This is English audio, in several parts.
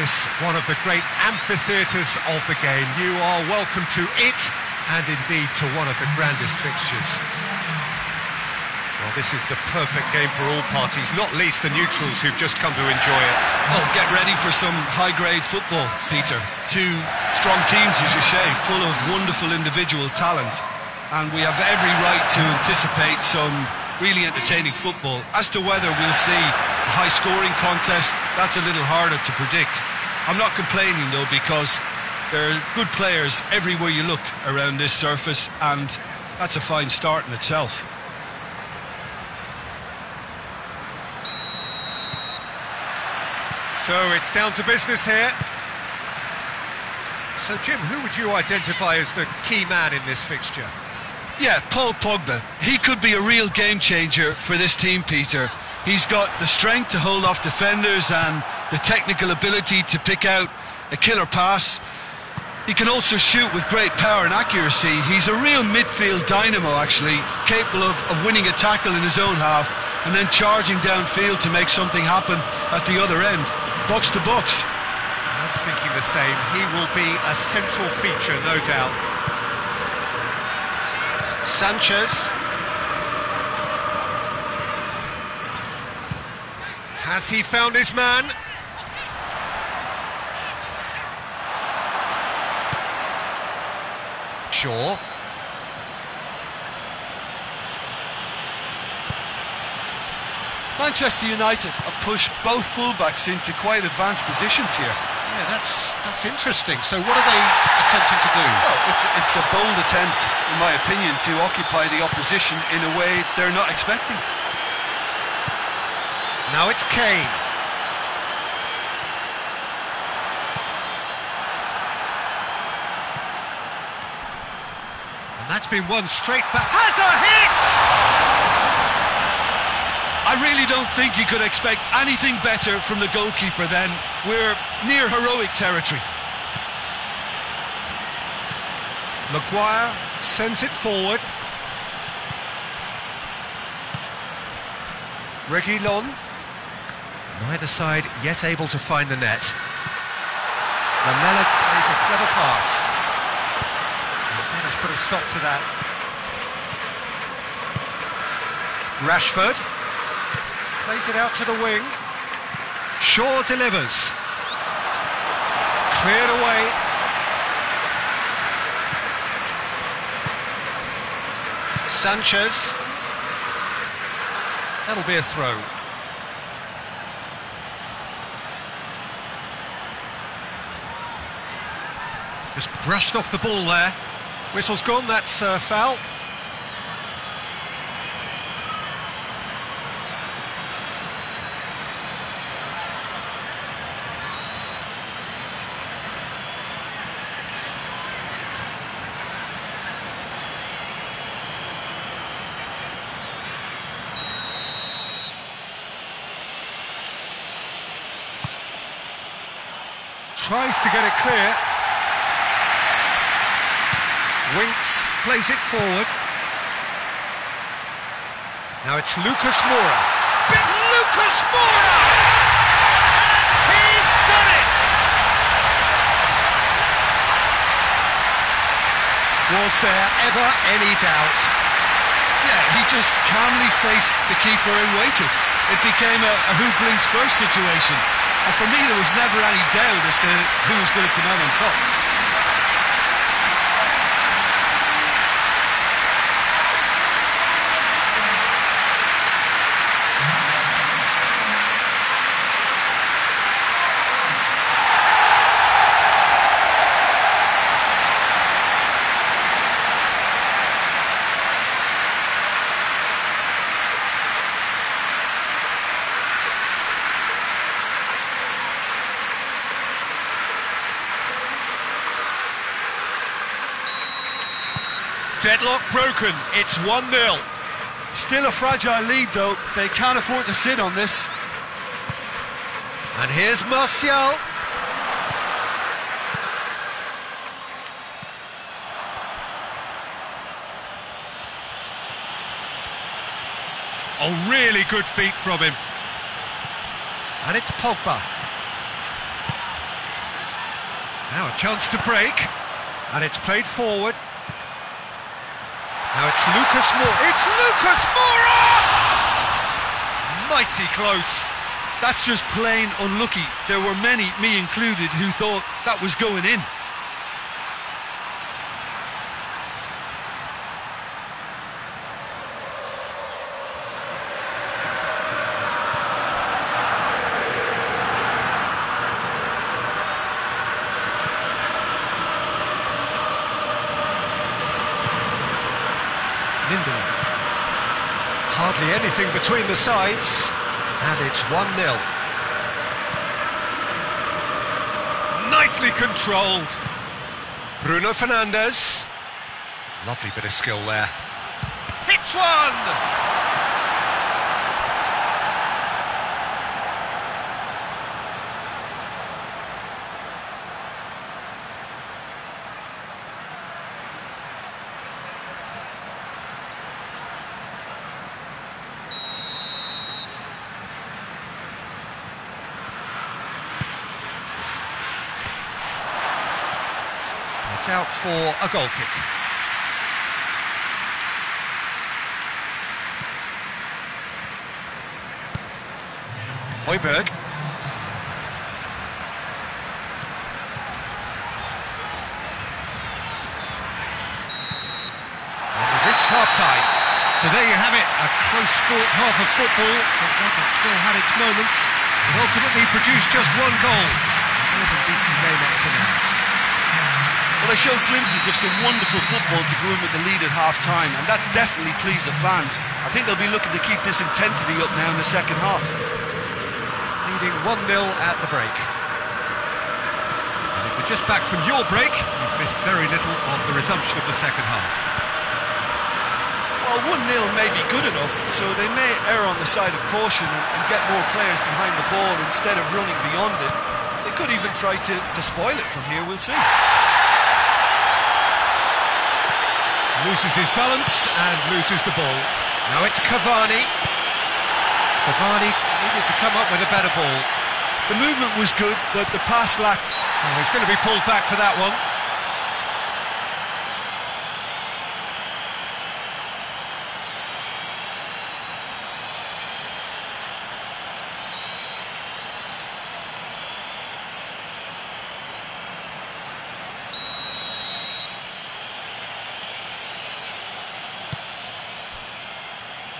This one of the great amphitheatres of the game. You are welcome to it, and indeed to one of the grandest fixtures. Well, this is the perfect game for all parties, not least the neutrals who've just come to enjoy it. Oh, get ready for some high-grade football, Peter. Two strong teams, as you say, full of wonderful individual talent. And we have every right to anticipate some really entertaining football. As to whether we'll see a high-scoring contest, that's a little harder to predict. I'm not complaining, though, because there are good players everywhere you look around this surface, and that's a fine start in itself. So it's down to business here. So, Jim, who would you identify as the key man in this fixture? Yeah, Paul Pogba. He could be a real game changer for this team, Peter. He's got the strength to hold off defenders and the technical ability to pick out a killer pass. He can also shoot with great power and accuracy. He's a real midfield dynamo, actually, capable of, of winning a tackle in his own half and then charging downfield to make something happen at the other end. Box to box. I'm thinking the same. He will be a central feature, no doubt. Sanchez. Has he found his man? Shaw. Manchester United have pushed both fullbacks into quite advanced positions here. Yeah, that's that's interesting. So what are they attempting to do? Well, it's it's a bold attempt, in my opinion, to occupy the opposition in a way they're not expecting. Now it's Kane. And that's been one straight back. Has a hit! I really don't think you could expect anything better from the goalkeeper then. We're near heroic territory. Maguire sends it forward. Reguilon. Neither side yet able to find the net. Lamela plays a clever pass. That has put a stop to that. Rashford plays it out to the wing. Shaw delivers. Cleared away. Sanchez. That'll be a throw. Just brushed off the ball there. Whistle's gone, that's uh, foul. Tries to get it clear. Winks, plays it forward. Now it's Lucas Moura. Lucas Moura! And he's done it! Was there ever any doubt? Yeah, he just calmly faced the keeper and waited. It became a, a who blinks first situation. For me, there was never any doubt as to who was going to come out on top. Deadlock broken. It's 1-0. Still a fragile lead, though. They can't afford to sit on this. And here's Martial. A really good feet from him. And it's Pogba. Now a chance to break. And it's played forward. Lucas Moura. It's Lucas Moura! Mighty close. That's just plain unlucky. There were many, me included, who thought that was going in. Hardly anything between the sides, and it's 1 0. Nicely controlled. Bruno Fernandes. Lovely bit of skill there. Hits one! Out for a goal kick. Højbjerg. So there you have it, a close fought half of football, but still had its moments, and ultimately produced just one goal. It was a decent game. Well, they showed glimpses of some wonderful football to go in with the lead at half time, and that's definitely pleased the fans. I think they'll be looking to keep this intensity up now in the second half. leading 1-0 at the break. And if you're just back from your break, you've missed very little of the resumption of the second half. Well, 1 0 may be good enough, so they may err on the side of caution and, and get more players behind the ball instead of running beyond it. They could even try to, to spoil it from here, we'll see. Loses his balance and loses the ball. Now it's Cavani. Cavani needed to come up with a better ball. The movement was good, but the pass lacked. Oh, he's going to be pulled back for that one.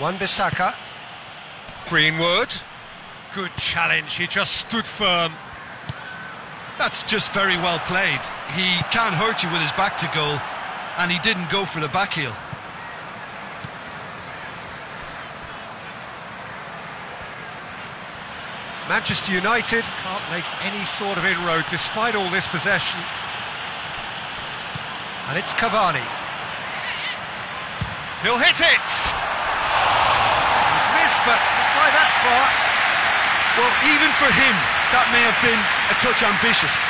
Wan-Bissaka. Greenwood. Good challenge, he just stood firm. That's just very well played. He can't hurt you with his back to goal, and he didn't go for the back heel. Manchester United can't make any sort of inroad despite all this possession. And it's Cavani. He'll hit it! But by that far. Well, even for him, that may have been a touch ambitious.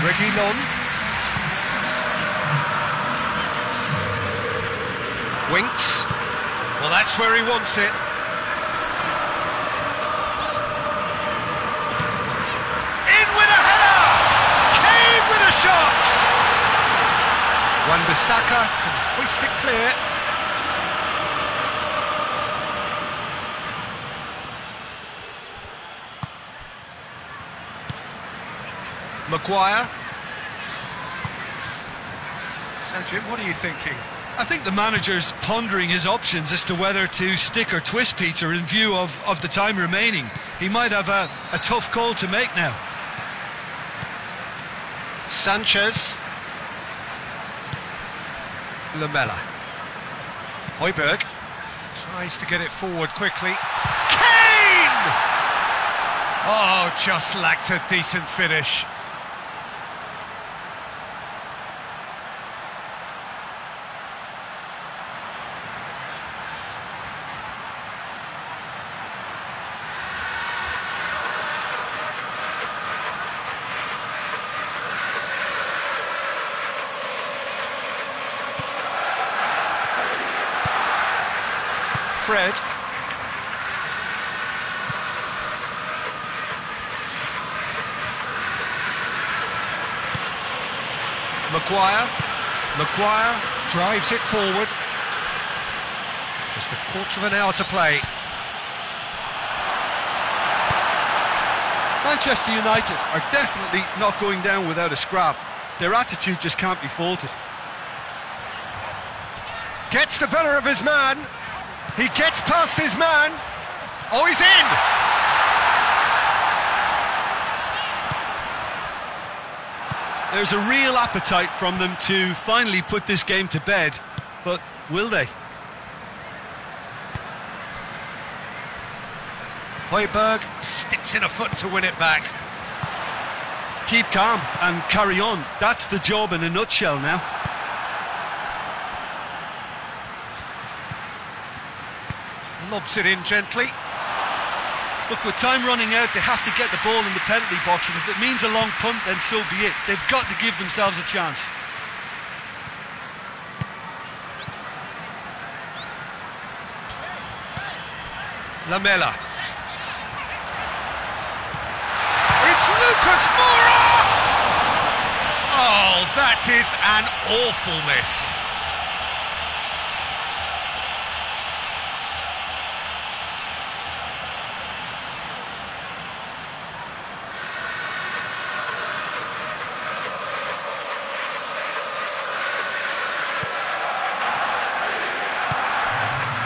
Reguilon. Winks. Well, that's where he wants it. In with a header! Kane with a shot! Wan-Bissaka hoist it clear. Maguire. Sajid, what are you thinking? I think the manager's pondering his options as to whether to stick or twist Peter in view of, of the time remaining. He might have a, a tough call to make now. Sanchez. Lamela. Højbjerg tries to get it forward quickly. Kane! Oh, just lacked a decent finish. Fred. Maguire. Maguire. Drives it forward. Just a quarter of an hour to play. Manchester United are definitely not going down without a scrap. Their attitude just can't be faulted. Gets the better of his man. He gets past his man. Oh, he's in! There's a real appetite from them to finally put this game to bed, but will they? Højbjerg sticks in a foot to win it back. Keep calm and carry on. That's the job in a nutshell now. Lobs it in gently. Look, with time running out, they have to get the ball in the penalty box, and if it means a long punt, then so be it. They've got to give themselves a chance. Lamela. It's Lucas Moura! Oh, that is an awful miss.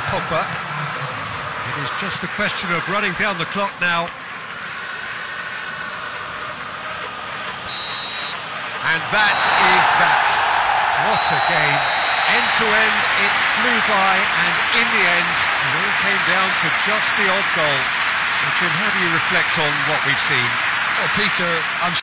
Pogba. It is just a question of running down the clock now. And that is that. What a game. End to end, it flew by, and in the end, it all came down to just the odd goal. So, Jim, how do you reflect on what we've seen? Well, Peter, I'm